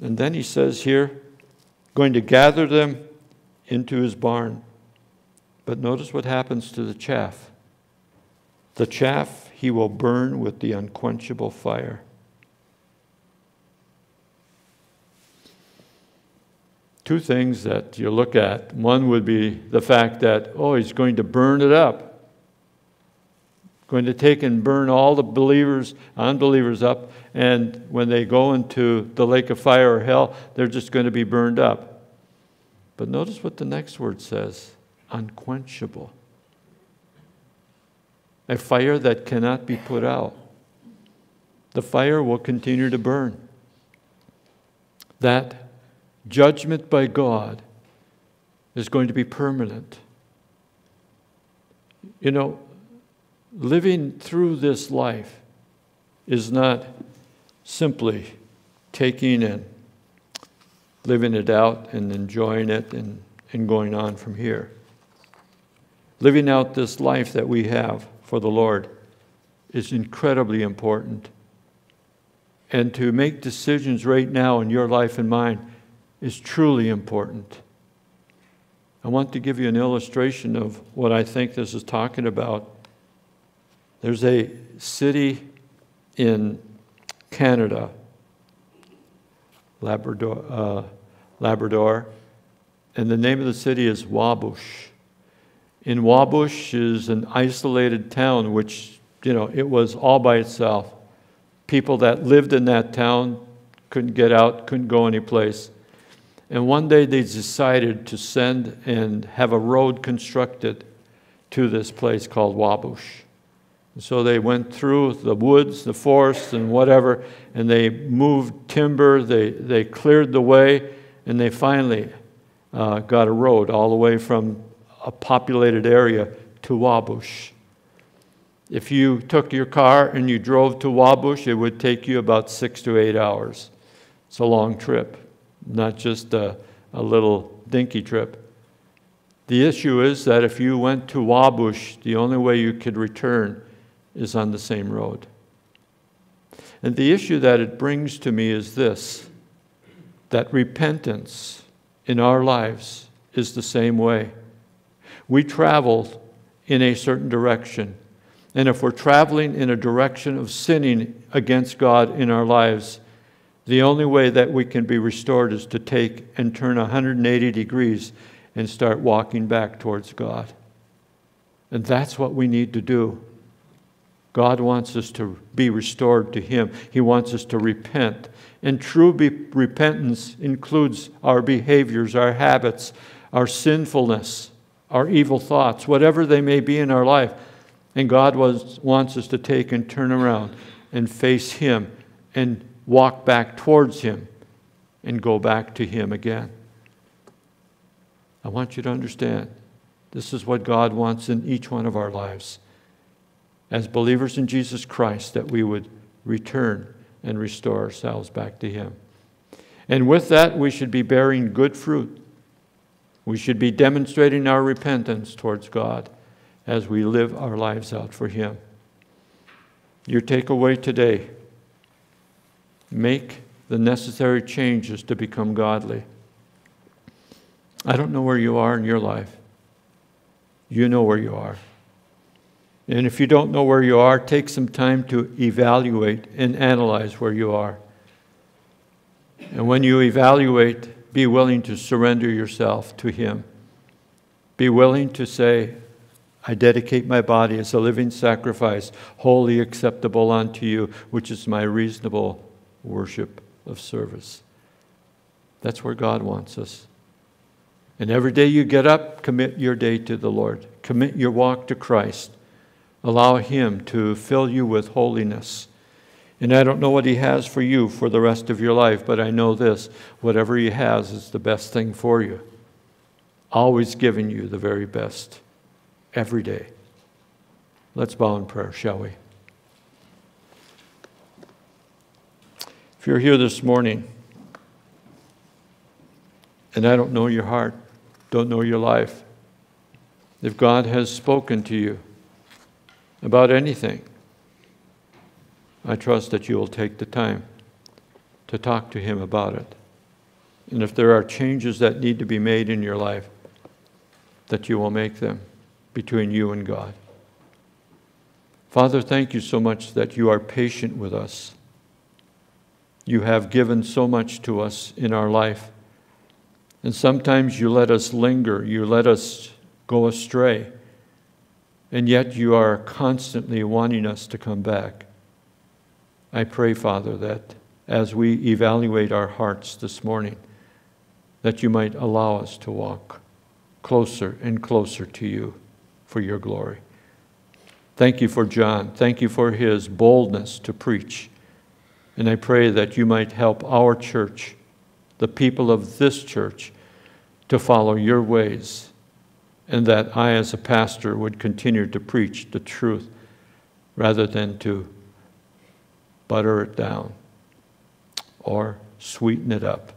And then he says here, going to gather them into his barn. But notice what happens to the chaff. The chaff he will burn with the unquenchable fire. Two things that you look at. One would be the fact that, oh, he's going to burn it up going to take and burn all the believers, unbelievers up, and when they go into the lake of fire or hell, they're just going to be burned up. But notice what the next word says unquenchable. A fire that cannot be put out. The fire will continue to burn. That judgment by God is going to be permanent. You know, living through this life is not simply taking and living it out and enjoying it and, and going on from here. Living out this life that we have for the Lord is incredibly important. And to make decisions right now in your life and mine is truly important. I want to give you an illustration of what I think this is talking about there's a city in Canada, Labrador, uh, Labrador, and the name of the city is Wabush. In Wabush is an isolated town, which, you know, it was all by itself. People that lived in that town couldn't get out, couldn't go anyplace. And one day they decided to send and have a road constructed to this place called Wabush. So they went through the woods, the forests, and whatever, and they moved timber, they, they cleared the way, and they finally uh, got a road all the way from a populated area to Wabush. If you took your car and you drove to Wabush, it would take you about six to eight hours. It's a long trip, not just a, a little dinky trip. The issue is that if you went to Wabush, the only way you could return is on the same road. And the issue that it brings to me is this that repentance in our lives is the same way. We travel in a certain direction. And if we're traveling in a direction of sinning against God in our lives, the only way that we can be restored is to take and turn 180 degrees and start walking back towards God. And that's what we need to do. God wants us to be restored to Him. He wants us to repent. And true repentance includes our behaviors, our habits, our sinfulness, our evil thoughts, whatever they may be in our life. And God was, wants us to take and turn around and face Him and walk back towards Him and go back to Him again. I want you to understand this is what God wants in each one of our lives. As believers in Jesus Christ, that we would return and restore ourselves back to Him. And with that, we should be bearing good fruit. We should be demonstrating our repentance towards God as we live our lives out for Him. Your takeaway today make the necessary changes to become godly. I don't know where you are in your life. You know where you are. And if you don't know where you are, take some time to evaluate and analyze where you are. And when you evaluate, be willing to surrender yourself to Him. Be willing to say, I dedicate my body as a living sacrifice, wholly acceptable unto you, which is my reasonable worship of service. That's where God wants us. And every day you get up, commit your day to the Lord. Commit your walk to Christ. Allow Him to fill you with holiness. And I don't know what He has for you for the rest of your life, but I know this whatever He has is the best thing for you. Always giving you the very best every day. Let's bow in prayer, shall we? If you're here this morning and I don't know your heart, don't know your life, if God has spoken to you about anything, I trust that you will take the time to talk to Him about it. And if there are changes that need to be made in your life, that you will make them between you and God. Father, thank you so much that you are patient with us. You have given so much to us in our life. And sometimes you let us linger, you let us go astray. And yet you are constantly wanting us to come back. I pray, Father, that as we evaluate our hearts this morning, that you might allow us to walk closer and closer to you for your glory. Thank you for John. Thank you for his boldness to preach. And I pray that you might help our church, the people of this church, to follow your ways, and that I, as a pastor, would continue to preach the truth rather than to butter it down or sweeten it up.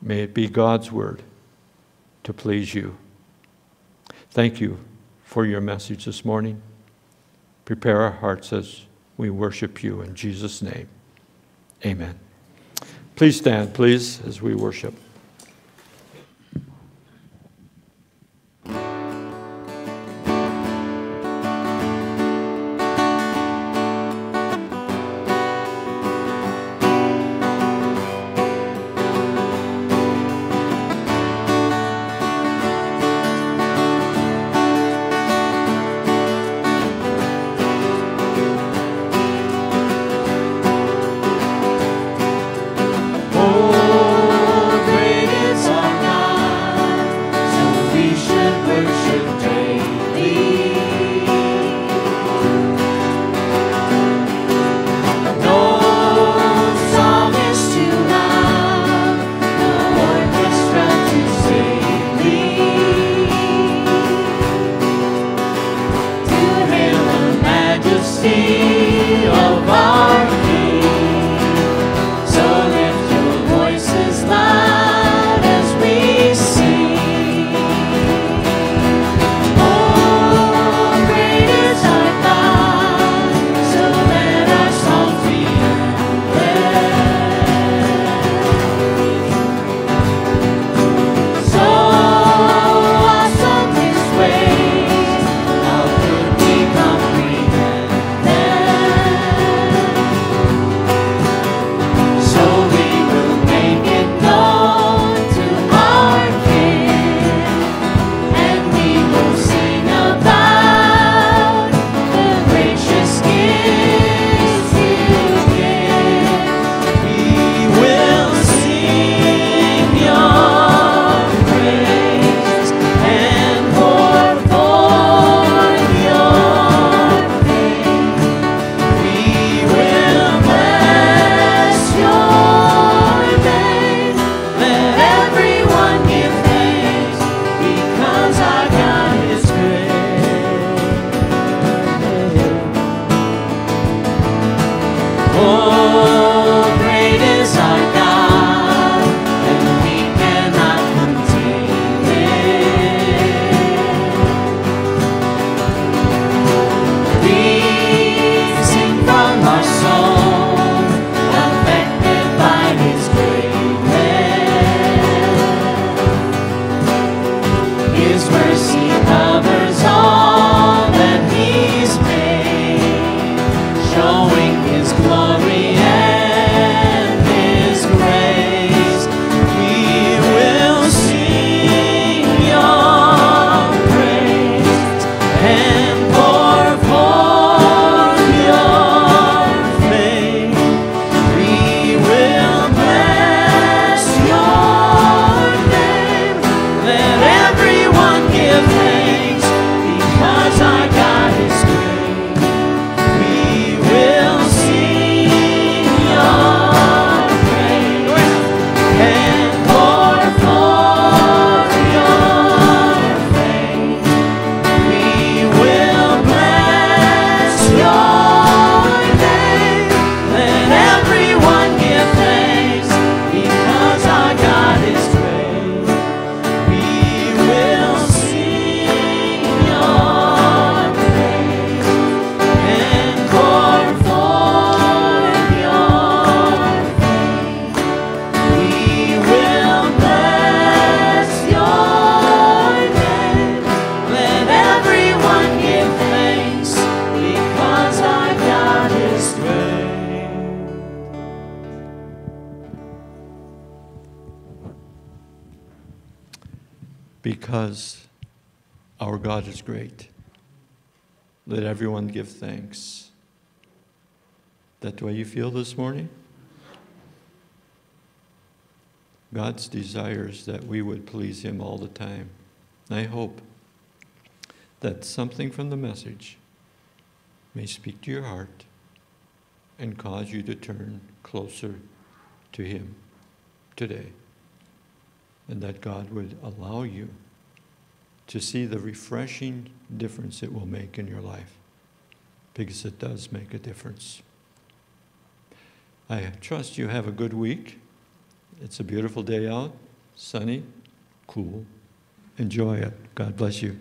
May it be God's word to please you. Thank you for your message this morning. Prepare our hearts as we worship you in Jesus' name. Amen. Please stand, please, as we worship. The way you feel this morning? God's desires that we would please Him all the time. I hope that something from the message may speak to your heart and cause you to turn closer to Him today. And that God would allow you to see the refreshing difference it will make in your life. Because it does make a difference. I trust you have a good week. It's a beautiful day out, sunny, cool. Enjoy it. God bless you.